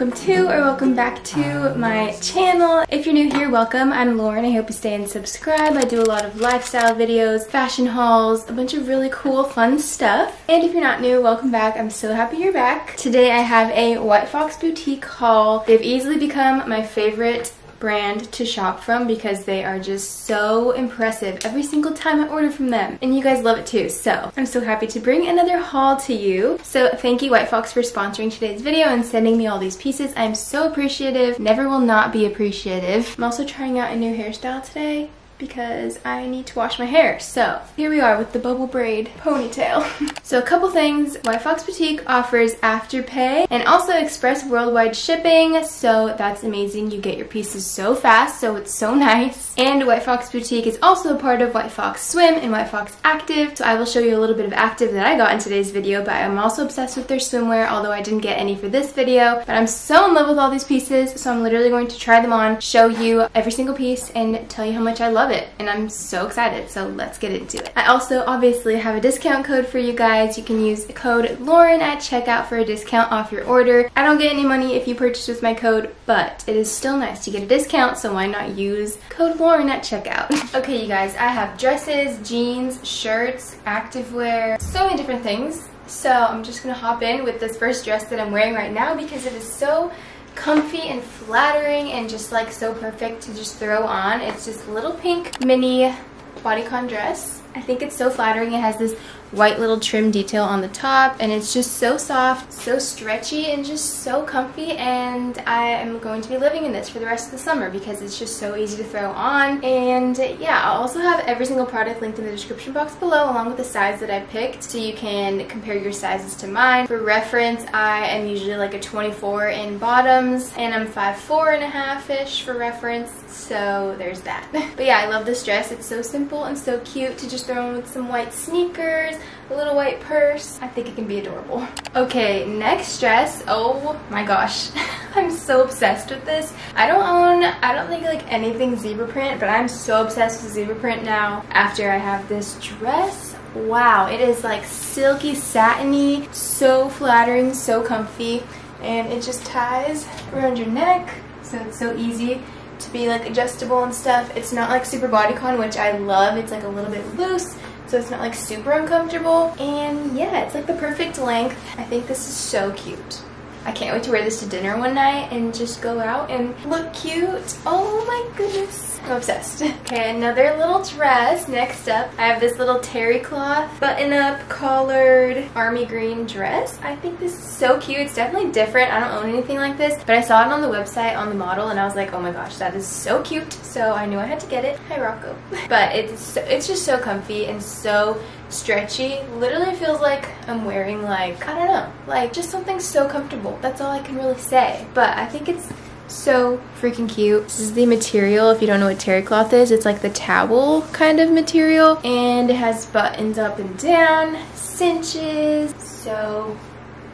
Welcome to or welcome back to my channel. If you're new here, welcome. I'm Lauryn. I hope you stay and subscribe. I do a lot of lifestyle videos, fashion hauls, a bunch of really cool fun stuff. And if you're not new, welcome back. I'm so happy you're back. Today I have a White Fox Boutique haul. They've easily become my favorite brand to shop from because they are just so impressive every single time I order from them. And you guys love it too. So I'm so happy to bring another haul to you. So thank you White Fox for sponsoring today's video and sending me all these pieces. I'm so appreciative. Never will not be appreciative. I'm also trying out a new hairstyle today because I need to wash my hair. So here we are with the bubble braid ponytail. so a couple things. White Fox Boutique offers Afterpay and also express worldwide shipping. So that's amazing. You get your pieces so fast. So it's so nice. And White Fox Boutique is also a part of White Fox Swim and White Fox Active. So I will show you a little bit of Active that I got in today's video. But I'm also obsessed with their swimwear, although I didn't get any for this video. But I'm so in love with all these pieces. So I'm literally going to try them on, show you every single piece, and tell you how much I love love it and I'm so excited so let's get into it. I also obviously have a discount code for you guys. You can use code Lauryn at checkout for a discount off your order. I don't get any money if you purchase with my code but it is still nice to get a discount so why not use code Lauryn at checkout. okay you guys I have dresses, jeans, shirts, activewear, so many different things. So I'm just gonna hop in with this first dress that I'm wearing right now because it is so comfy and flattering and just like so perfect to just throw on. It's this little pink mini bodycon dress. I think it's so flattering. It has this white little trim detail on the top and it's just so soft, so stretchy and just so comfy and I am going to be living in this for the rest of the summer because it's just so easy to throw on and yeah I'll also have every single product linked in the description box below along with the size that I picked so you can compare your sizes to mine. For reference I am usually like a 24 in bottoms and I'm 5'4 and a half ish for reference so there's that. but yeah I love this dress. It's so simple and so cute to just throw on with some white sneakers a little white purse. I think it can be adorable. Okay, next dress. Oh my gosh. I'm so obsessed with this. I don't own, I don't think like anything zebra print, but I'm so obsessed with zebra print now after I have this dress. Wow, it is like silky satiny, so flattering, so comfy, and it just ties around your neck, so it's so easy to be like adjustable and stuff. It's not like super bodycon, which I love. It's like a little bit loose, so it's not like super uncomfortable. And yeah, it's like the perfect length. I think this is so cute. I can't wait to wear this to dinner one night and just go out and look cute. Oh my goodness. I'm obsessed. Okay, another little dress. Next up, I have this little terry cloth button-up collared army green dress. I think this is so cute. It's definitely different. I don't own anything like this, but I saw it on the website on the model and I was like, oh my gosh, that is so cute. So I knew I had to get it. Hi, Rocco. But it's, it's just so comfy and so stretchy. Literally feels like I'm wearing like, I don't know, like just something so comfortable. That's all I can really say. But I think it's so freaking cute. This is the material, if you don't know what terry cloth is, it's like the towel kind of material. And it has buttons up and down, cinches, so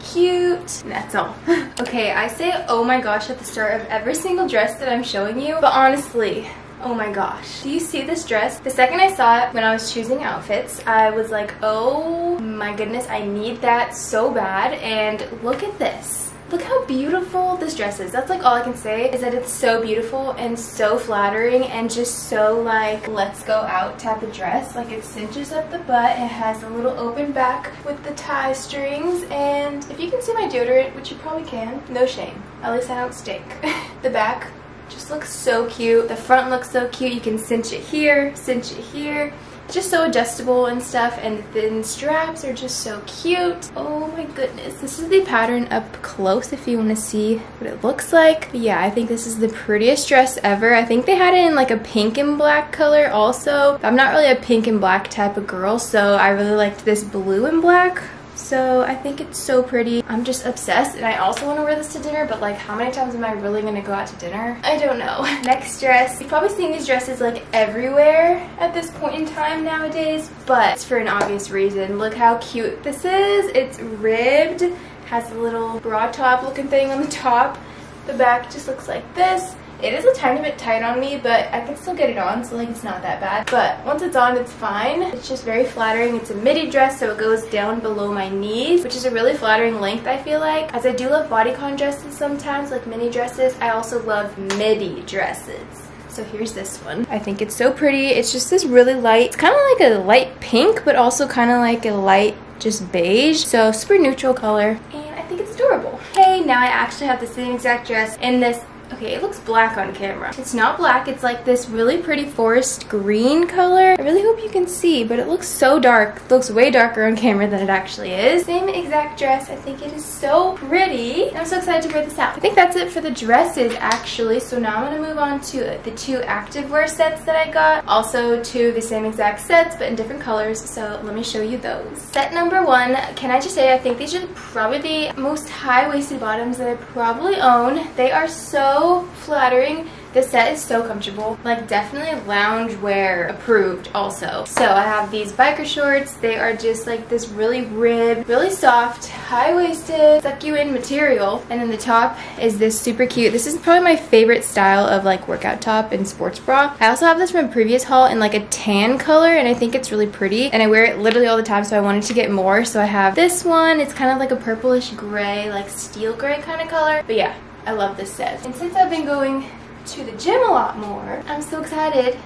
cute. And that's all. okay, I say oh my gosh at the start of every single dress that I'm showing you, but honestly, Oh my gosh. Do you see this dress? The second I saw it when I was choosing outfits, I was like, oh my goodness, I need that so bad. And look at this. Look how beautiful this dress is. That's like all I can say is that it's so beautiful and so flattering and just so like let's go out type of dress. Like it cinches up the butt. It has a little open back with the tie strings and if you can see my deodorant, which you probably can, no shame. At least I don't stink. the back just looks so cute. The front looks so cute. You can cinch it here, cinch it here. Just so adjustable and stuff and the thin straps are just so cute. Oh my goodness. This is the pattern up close if you want to see what it looks like. But yeah i think this is the prettiest dress ever. I think they had it in like a pink and black color also. I'm not really a pink and black type of girl so i really liked this blue and black so I think it's so pretty. I'm just obsessed and I also want to wear this to dinner but like how many times am I really going to go out to dinner? I don't know. Next dress. You've probably seen these dresses like everywhere at this point in time nowadays but it's for an obvious reason. Look how cute this is. It's ribbed. Has a little bra top looking thing on the top. The back just looks like this It is a tiny bit tight on me, but I can still get it on, so like it's not that bad. But once it's on, it's fine. It's just very flattering. It's a midi dress, so it goes down below my knees, which is a really flattering length, I feel like. As I do love bodycon dresses sometimes, like mini dresses, I also love midi dresses. So here's this one. I think it's so pretty. It's just this really light, it's kind of like a light pink, but also kind of like a light just beige. So super neutral color. And I think it's adorable. Hey, now I actually have the same exact dress in this Okay, it looks black on camera. It's not black, it's like this really pretty forest green color. I really hope you can see, but it looks so dark. It looks way darker on camera than it actually is. Same exact dress. I think it is so pretty. I'm so excited to wear this out. I think that's it for the dresses actually. So now I'm gonna move on to the two activewear sets that I got. Also two the same exact sets, but in different colors. So let me show you those. Set number one, can I just say I think these are probably the most high-waisted bottoms that I probably own. They are so flattering. This set is so comfortable, like definitely lounge wear approved also. So I have these biker shorts. They are just like this really ribbed, really soft, high-waisted, suck you in material. And then the top is this super cute. This is probably my favorite style of like workout top and sports bra. I also have this from a previous haul in like a tan color and I think it's really pretty. And I wear it literally all the time so I wanted to get more. So I have this one. It's kind of like a purplish gray, like steel gray kind of color. But yeah, I love this set. And since I've been going to the gym a lot more, I'm so excited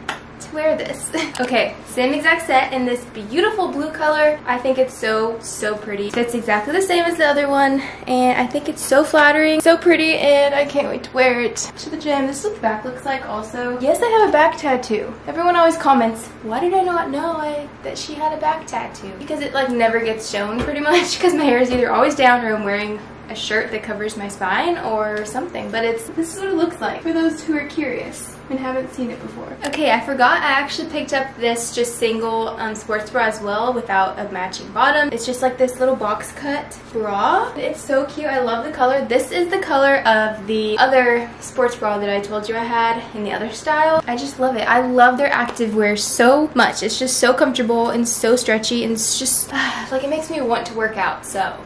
to wear this. okay, same exact set in this beautiful blue color. I think it's so, so pretty. It's exactly the same as the other one, and I think it's so flattering, so pretty, and I can't wait to wear it to the gym. This is what the back looks like also. Yes, I have a back tattoo. Everyone always comments, why did I not know I, that she had a back tattoo? Because it like never gets shown pretty much, because my hair is either always down or I'm wearing a shirt that covers my spine or something. But it's this is what it looks like for those who are curious and haven't seen it before. Okay, I forgot I actually picked up this just single um, sports bra as well without a matching bottom. It's just like this little box cut bra. It's so cute. I love the color. This is the color of the other sports bra that I told you I had in the other style. I just love it. I love their activewear so much. It's just so comfortable and so stretchy and it's just like it makes me want to work out. So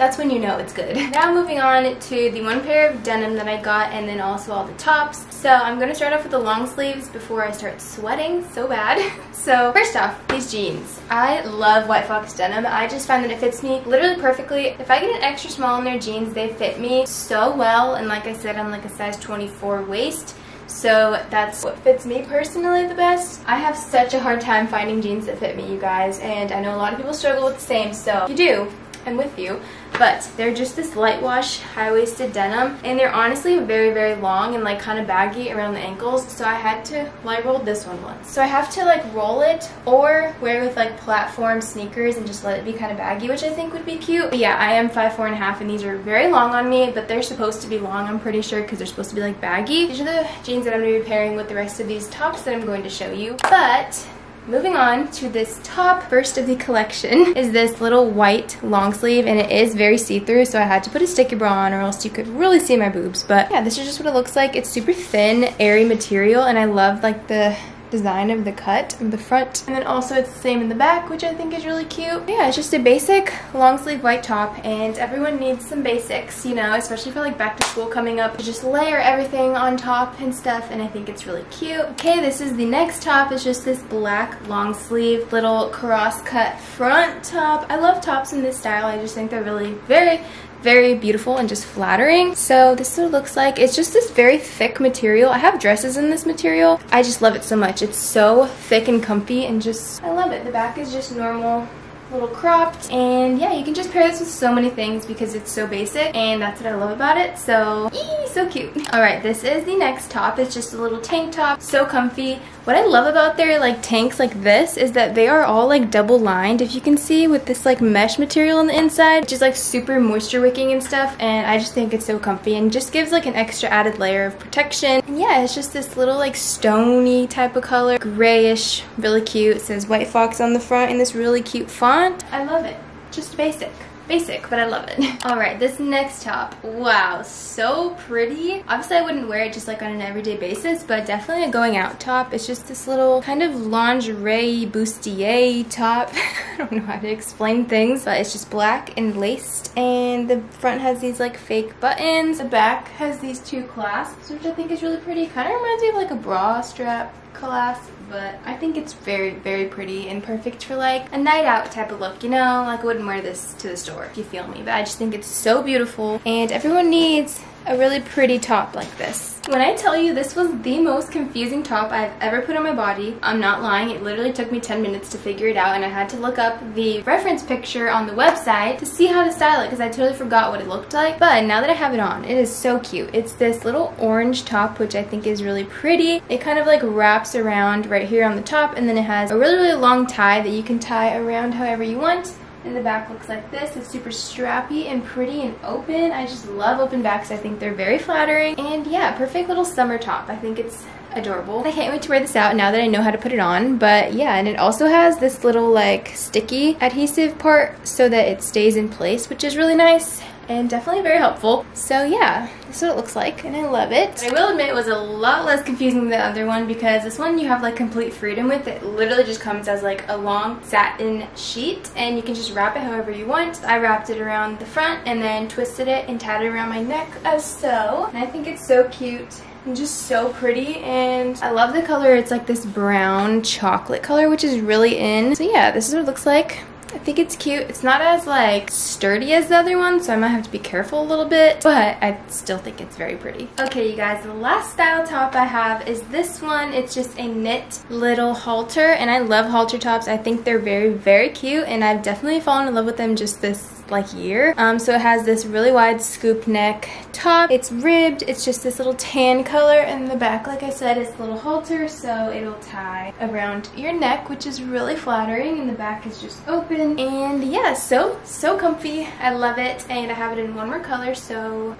that's when you know it's good. Now moving on to the one pair of denim that I got and then also all the tops. So I'm going to start off with the long sleeves before I start sweating so bad. So first off, these jeans. I love White Fox denim. I just find that it fits me literally perfectly. If I get an extra small in their jeans, they fit me so well. And like I said, I'm like a size 24 waist. So that's what fits me personally the best. I have such a hard time finding jeans that fit me, you guys. And I know a lot of people struggle with the same. So if you do, I'm with you. But they're just this light wash high-waisted denim and they're honestly very, very long and like kind of baggy around the ankles. So I had to, well I rolled this one once. So I have to like roll it or wear with like platform sneakers and just let it be kind of baggy, which I think would be cute. But yeah, I am five four and a half and these are very long on me, but they're supposed to be long, I'm pretty sure, because they're supposed to be like baggy. These are the jeans that I'm going to be pairing with the rest of these tops that I'm going to show you. But Moving on to this top first of the collection is this little white long sleeve and it is very see-through so I had to put a sticky bra on or else you could really see my boobs but yeah this is just what it looks like. It's super thin airy material and I love like the design of the cut of the front. And then also it's the same in the back, which I think is really cute. Yeah, it's just a basic long sleeve white top and everyone needs some basics, you know, especially for like back to school coming up. To just layer everything on top and stuff and I think it's really cute. Okay, this is the next top. It's just this black long sleeve little cross cut front top. I love tops in this style. I just think they're really very very beautiful and just flattering. So this is what it looks like. It's just this very thick material. I have dresses in this material. I just love it so much. It's so thick and comfy and just, I love it. The back is just normal little cropped and yeah you can just pair this with so many things because it's so basic and that's what I love about it so ee, so cute. All right this is the next top. It's just a little tank top so comfy. What I love about their like tanks like this is that they are all like double lined if you can see with this like mesh material on the inside which is like super moisture wicking and stuff and I just think it's so comfy and just gives like an extra added layer of protection. And yeah it's just this little like stony type of color grayish really cute. It says white fox on the front in this really cute font I love it. Just basic basic, but I love it. All right, this next top, wow, so pretty. Obviously, I wouldn't wear it just like on an everyday basis, but definitely a going out top. It's just this little kind of lingerie bustier top. I don't know how to explain things, but it's just black and laced, and the front has these like fake buttons. The back has these two clasps, which I think is really pretty. Kind of reminds me of like a bra strap clasp but I think it's very, very pretty and perfect for like a night out type of look, you know? Like I wouldn't wear this to the store if you feel me, but I just think it's so beautiful and everyone needs a really pretty top like this. When I tell you this was the most confusing top I've ever put on my body, I'm not lying. It literally took me 10 minutes to figure it out and I had to look up the reference picture on the website to see how to style it because I totally forgot what it looked like. But now that I have it on, it is so cute. It's this little orange top which I think is really pretty. It kind of like wraps around right here on the top and then it has a really, really long tie that you can tie around however you want and the back looks like this. It's super strappy and pretty and open. I just love open backs. I think they're very flattering. And yeah, perfect little summer top. I think it's adorable. I can't wait to wear this out now that I know how to put it on. But yeah, and it also has this little like sticky adhesive part so that it stays in place, which is really nice and definitely very helpful. So yeah, this is what it looks like and I love it. I will admit it was a lot less confusing than the other one because this one you have like complete freedom with. It literally just comes as like a long satin sheet and you can just wrap it however you want. I wrapped it around the front and then twisted it and tied it around my neck as so. And I think it's so cute and just so pretty and I love the color it's like this brown chocolate color which is really in so yeah this is what it looks like I think it's cute. It's not as like sturdy as the other one, so I might have to be careful a little bit, but I still think it's very pretty. Okay, you guys, the last style top I have is this one. It's just a knit little halter, and I love halter tops. I think they're very, very cute, and I've definitely fallen in love with them just this like year. Um, so it has this really wide scoop neck top. It's ribbed. It's just this little tan color. And the back, like I said, is a little halter. So it'll tie around your neck, which is really flattering. And the back is just open. And yeah, so, so comfy. I love it. And I have it in one more color. So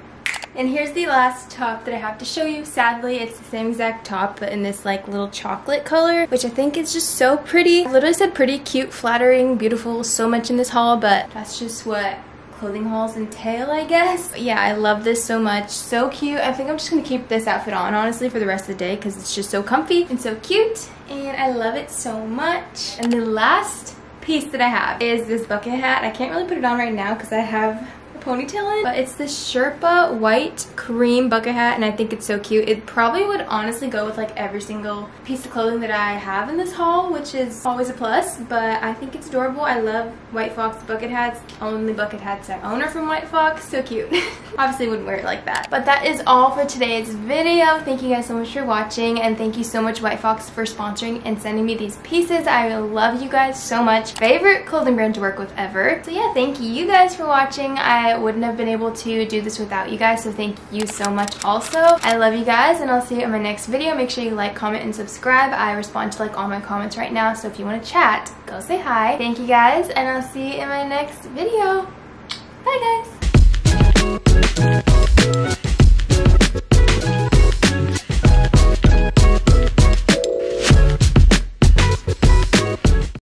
and here's the last top that I have to show you. Sadly, it's the same exact top, but in this like little chocolate color, which I think is just so pretty. I literally said pretty, cute, flattering, beautiful, so much in this haul, but that's just what clothing hauls entail, I guess. But yeah, I love this so much. So cute. I think I'm just going to keep this outfit on, honestly, for the rest of the day because it's just so comfy and so cute. And I love it so much. And the last piece that I have is this bucket hat. I can't really put it on right now because I have ponytail in. But it's this Sherpa white cream bucket hat and I think it's so cute. It probably would honestly go with like every single piece of clothing that I have in this haul, which is always a plus. But I think it's adorable. I love White Fox bucket hats. Only bucket hats I own are from White Fox. So cute. Obviously wouldn't wear it like that. But that is all for today's video. Thank you guys so much for watching and thank you so much White Fox for sponsoring and sending me these pieces. I love you guys so much. Favorite clothing brand to work with ever. So yeah, thank you guys for watching. I wouldn't have been able to do this without you guys, so thank you so much also. I love you guys, and I'll see you in my next video. Make sure you like, comment, and subscribe. I respond to like all my comments right now, so if you want to chat, go say hi. Thank you guys, and I'll see you in my next video. Bye guys!